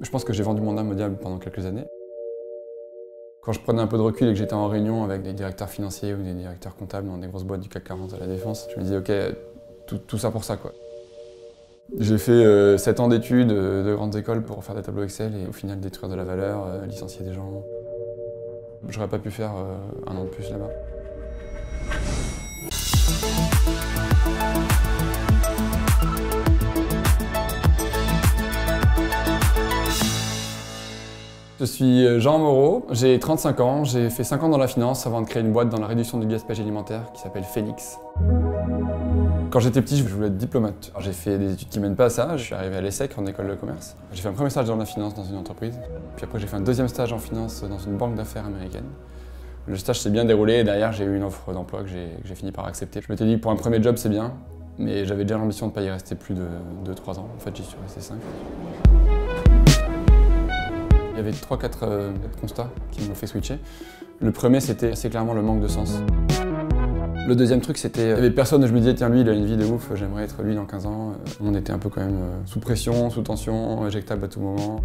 Je pense que j'ai vendu mon âme au diable pendant quelques années. Quand je prenais un peu de recul et que j'étais en réunion avec des directeurs financiers ou des directeurs comptables dans des grosses boîtes du CAC 40 à la Défense, je me disais, ok, tout, ça pour ça quoi. J'ai fait 7 euh, ans d'études euh, de grandes écoles pour faire des tableaux Excel et au final détruire de la valeur, euh, licencier des gens. J'aurais pas pu faire un an de plus là-bas. Je suis euh, Jean Moreau, j'ai 35 ans, j'ai fait 5 ans dans la finance avant de créer une boîte dans la réduction du gaspillage alimentaire qui s'appelle Phoenix. Quand j'étais petit, je voulais être diplomate. J'ai fait des études qui mènent pas à ça, je suis arrivé à l'ESSEC en école de commerce. J'ai fait un premier stage dans la finance dans une entreprise, puis après j'ai fait un deuxième stage en finance dans une banque d'affaires américaine. Le stage s'est bien déroulé et derrière j'ai eu une offre d'emploi que j'ai fini par accepter. Je m'étais dit pour un premier job c'est bien, mais j'avais déjà l'ambition de ne pas y rester plus de 2-3 ans. En fait j'y suis resté 5. Y avait 3-4 euh, constats qui m'ont fait switcher. Le premier, c'était assez clairement le manque de sens. Le deuxième truc, c'était, il n'y avait personne je me disais, tiens, lui, il a une vie de ouf, j'aimerais être lui dans 15 ans. Euh, on était un peu quand même euh, sous pression, sous tension, éjectable à tout moment.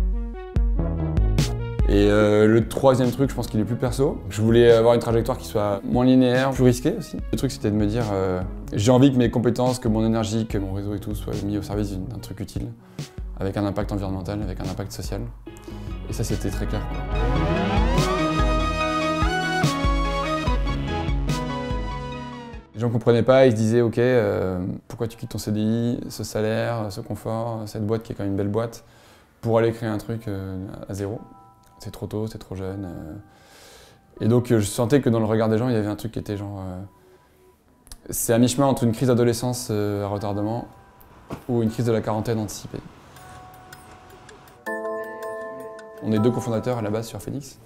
Et le troisième truc, je pense qu'il est plus perso. Je voulais avoir une trajectoire qui soit moins linéaire, plus risquée aussi. Le truc, c'était de me dire, j'ai envie que mes compétences, que mon énergie, que mon réseau et tout soient mis au service d'un truc utile, avec un impact environnemental, avec un impact social. Ça, c'était très clair. Les gens ne comprenaient pas, ils se disaient ok, euh, pourquoi tu quittes ton CDI, ce salaire, ce confort, cette boîte qui est quand même une belle boîte, pour aller créer un truc euh, à zéro. C'est trop tôt, c'est trop jeune. Euh. Et donc je sentais que dans le regard des gens, il y avait un truc qui était genre. c'est à mi-chemin entre une crise d'adolescence à retardement ou une crise de la quarantaine anticipée. On est deux cofondateurs à la base sur Phoenix.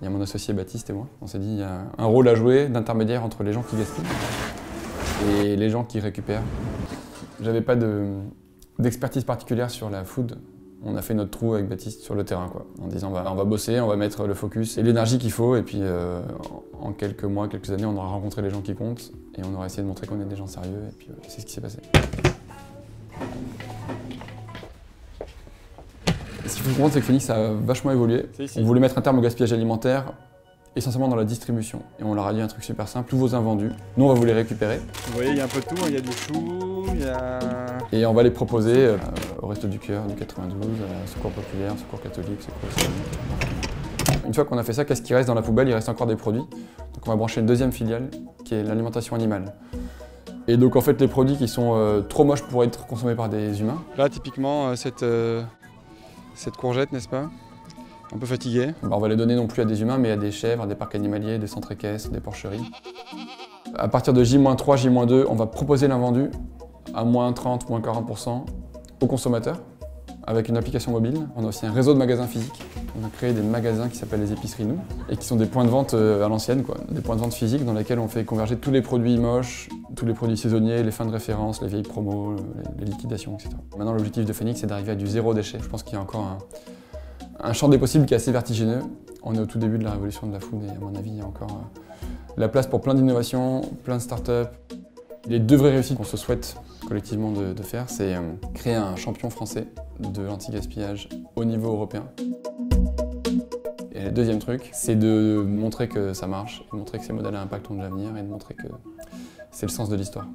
Il y a mon associé Baptiste et moi. On s'est dit il y a un rôle à jouer d'intermédiaire entre les gens qui gaspillent et les gens qui récupèrent. J'avais pas d'expertise particulière sur la food. On a fait notre trou avec Baptiste sur le terrain, quoi, en disant on va bosser, on va mettre le focus et l'énergie qu'il faut, et puis euh, en quelques mois, quelques années, on aura rencontré les gens qui comptent, et on aura essayé de montrer qu'on est des gens sérieux, et puis euh, c'est ce qui s'est passé. Ce qu'il faut comprendre, c'est que Phoenix a vachement évolué. On voulait mettre un terme au gaspillage alimentaire, essentiellement dans la distribution. Et on leur a dit un truc super simple, tous vos invendus, nous on va vous les récupérer. Vous voyez, il y a un peu de tout, hein. il y a du chou, il y a... Et on va les proposer euh, au reste du cœur, du 92, à Secours Populaire, Secours Catholique, Secours Islamique. Une fois qu'on a fait ça, qu'est-ce qui reste dans la poubelle? Il reste encore des produits. Donc on va brancher une deuxième filiale, qui est l'alimentation animale. Et donc en fait les produits qui sont euh, trop moches pour être consommés par des humains. Là typiquement euh, cette cette courgette, n'est-ce pas? Un peu fatiguée. Bah, on va les donner non plus à des humains, mais à des chèvres, des parcs animaliers, des centres équestres, des porcheries. À partir de J-3, J-2, on va proposer l'invendu à moins 30, moins 40% aux consommateurs avec une application mobile. On a aussi un réseau de magasins physiques. On a créé des magasins qui s'appellent les épiceries nous et qui sont des points de vente euh, à l'ancienne, quoi. Des points de vente physiques dans lesquels on fait converger tous les produits moches, tous les produits saisonniers, les fins de référence, les vieilles promos, les liquidations, etc. Maintenant, l'objectif de Phoenix, c'est d'arriver à du zéro déchet. Je pense qu'il y a encore un, champ des possibles qui est assez vertigineux. On est au tout début de la révolution de la food et à mon avis, il y a encore euh, la place pour plein d'innovations, plein de startups. Les deux vraies réussites qu'on se souhaite collectivement de, faire, c'est euh, créer un champion français de l'anti-gaspillage au niveau européen. Et le deuxième truc, c'est de montrer que ça marche, de montrer que ces modèles à impact ont de l'avenir et de montrer que c'est le sens de l'histoire.